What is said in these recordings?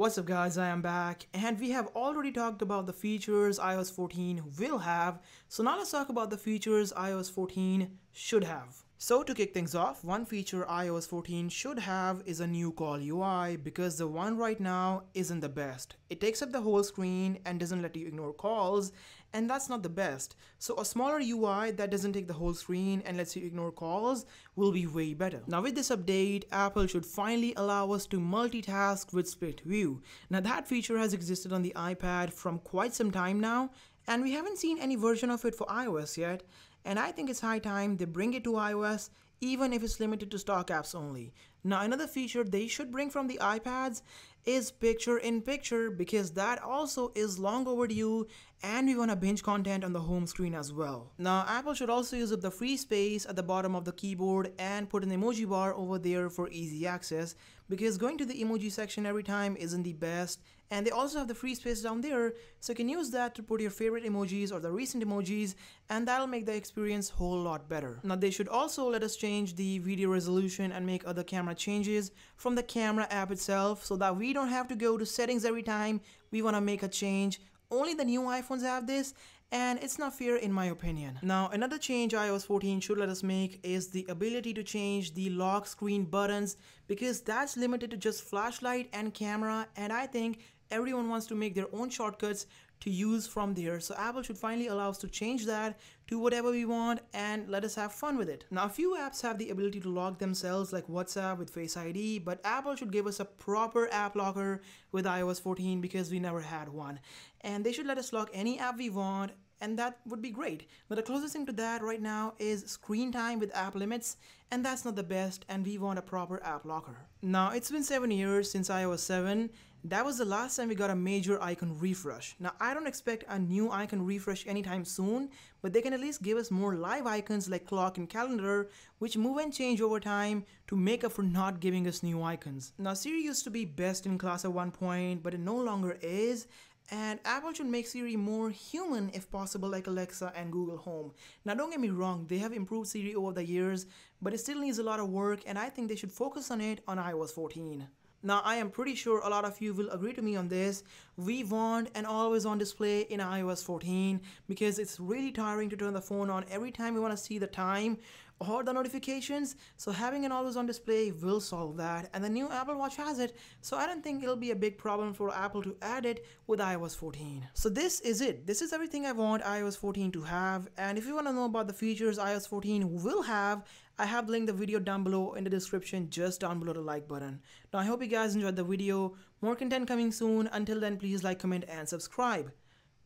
What's up guys, I am back and we have already talked about the features iOS 14 will have. So now let's talk about the features iOS 14 should have. So to kick things off, one feature iOS 14 should have is a new call UI because the one right now isn't the best. It takes up the whole screen and doesn't let you ignore calls and that's not the best. So a smaller UI that doesn't take the whole screen and lets you ignore calls will be way better. Now with this update, Apple should finally allow us to multitask with split view. Now that feature has existed on the iPad from quite some time now and we haven't seen any version of it for iOS yet and I think it's high time they bring it to iOS even if it's limited to stock apps only. Now another feature they should bring from the iPads is picture in picture because that also is long overdue and we want to binge content on the home screen as well. Now Apple should also use up the free space at the bottom of the keyboard and put an emoji bar over there for easy access because going to the emoji section every time isn't the best and they also have the free space down there so you can use that to put your favorite emojis or the recent emojis and that'll make the experience whole lot better. Now they should also let us change the video resolution and make other camera changes from the camera app itself so that we don't have to go to settings every time we want to make a change. Only the new iPhones have this and it's not fair in my opinion. Now another change iOS 14 should let us make is the ability to change the lock screen buttons because that's limited to just flashlight and camera and I think everyone wants to make their own shortcuts to use from there. So Apple should finally allow us to change that to whatever we want and let us have fun with it. Now a few apps have the ability to lock themselves like WhatsApp with Face ID, but Apple should give us a proper app locker with iOS 14 because we never had one. And they should let us lock any app we want and that would be great. But the closest thing to that right now is screen time with app limits, and that's not the best, and we want a proper app locker. Now, it's been 7 years since iOS 7, that was the last time we got a major icon refresh. Now I don't expect a new icon refresh anytime soon, but they can at least give us more live icons like clock and calendar, which move and change over time to make up for not giving us new icons. Now Siri used to be best in class at one point, but it no longer is, and Apple should make Siri more human if possible like Alexa and Google Home. Now don't get me wrong, they have improved Siri over the years, but it still needs a lot of work and I think they should focus on it on iOS 14. Now I am pretty sure a lot of you will agree to me on this. We want an always on display in iOS 14 because it's really tiring to turn the phone on every time we want to see the time or the notifications. So having an always on display will solve that. And the new Apple Watch has it. So I don't think it'll be a big problem for Apple to add it with iOS 14. So this is it. This is everything I want iOS 14 to have. And if you want to know about the features iOS 14 will have, I have linked the video down below in the description just down below the like button. Now I hope you guys enjoyed the video. More content coming soon. Until then please like, comment and subscribe.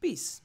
Peace.